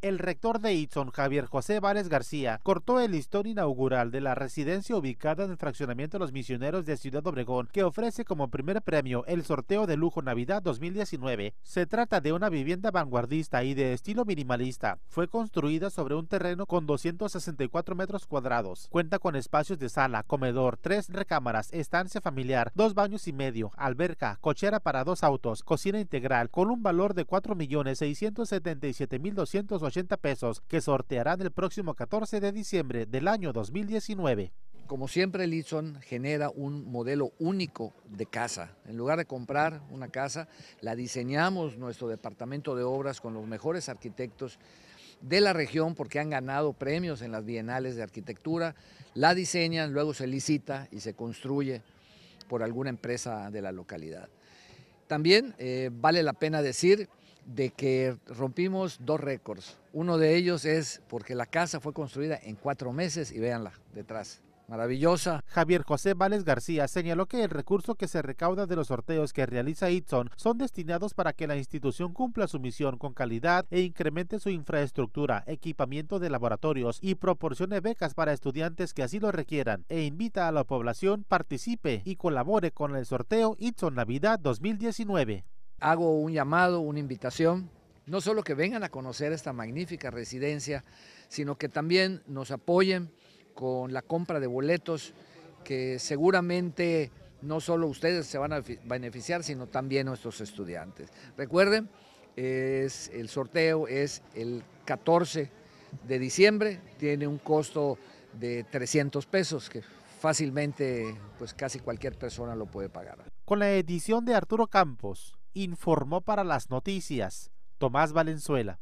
El rector de Itson, Javier José Várez García, cortó el listón inaugural de la residencia ubicada en el fraccionamiento Los Misioneros de Ciudad Obregón, que ofrece como primer premio el sorteo de lujo Navidad 2019. Se trata de una vivienda vanguardista y de estilo minimalista. Fue construida sobre un terreno con 264 metros cuadrados. Cuenta con espacios de sala, comedor, tres recámaras, estancia familiar, dos baños y medio, alberca, cochera para dos autos, cocina integral, con un valor de 4.677.280 pesos que sortearán el próximo 14 de diciembre del año 2019. Como siempre, Litson genera un modelo único de casa. En lugar de comprar una casa, la diseñamos nuestro departamento de obras con los mejores arquitectos de la región porque han ganado premios en las bienales de arquitectura, la diseñan, luego se licita y se construye por alguna empresa de la localidad. También eh, vale la pena decir de que rompimos dos récords. Uno de ellos es porque la casa fue construida en cuatro meses y véanla detrás maravillosa. Javier José Vales García señaló que el recurso que se recauda de los sorteos que realiza Itson son destinados para que la institución cumpla su misión con calidad e incremente su infraestructura, equipamiento de laboratorios y proporcione becas para estudiantes que así lo requieran e invita a la población participe y colabore con el sorteo Itson Navidad 2019. Hago un llamado, una invitación no solo que vengan a conocer esta magnífica residencia, sino que también nos apoyen con la compra de boletos que seguramente no solo ustedes se van a beneficiar, sino también nuestros estudiantes. Recuerden, es, el sorteo es el 14 de diciembre, tiene un costo de 300 pesos que fácilmente pues casi cualquier persona lo puede pagar. Con la edición de Arturo Campos, informó para las noticias Tomás Valenzuela.